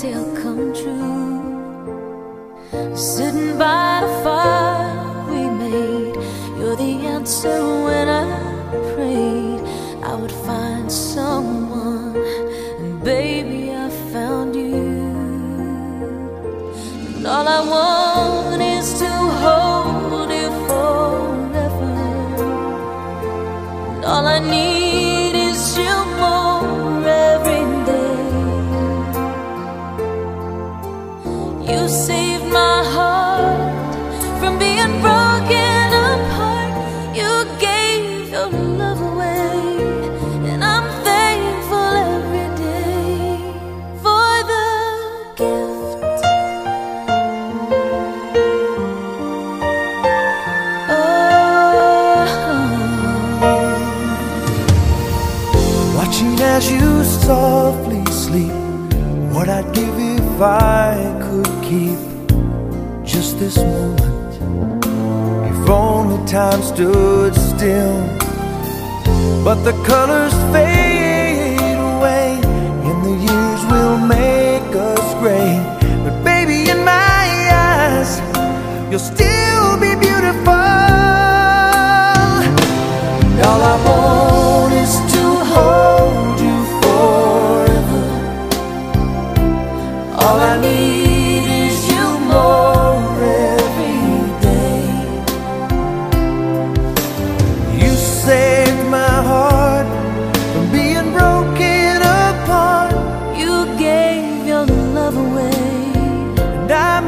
tale come true. Sitting by the fire we made, you're the answer when I prayed I would find someone, and baby, I found you. And all I want is to hold you forever. And all I need You saved my heart from being broken apart. You gave your love away, and I'm thankful every day for the gift. Oh. Watching as you softly sleep, what I'd give if I could keep just this moment. If only time stood still, but the colors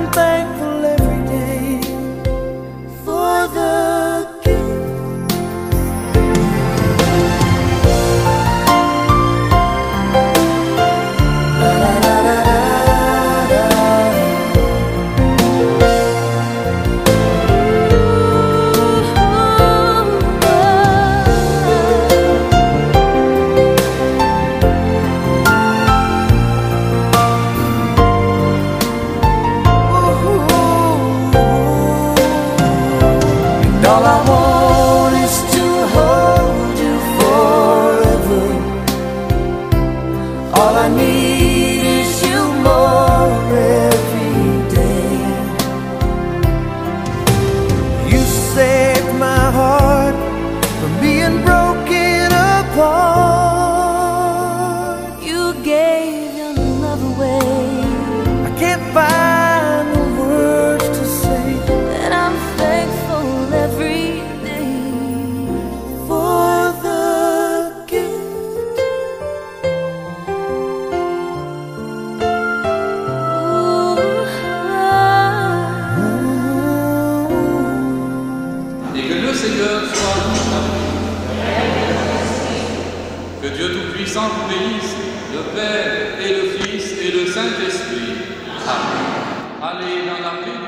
and Seigneur soit avec. Que Dieu Tout-Puissant vous bénisse, le Père et le Fils et le Saint-Esprit. Amen. Allez dans la paix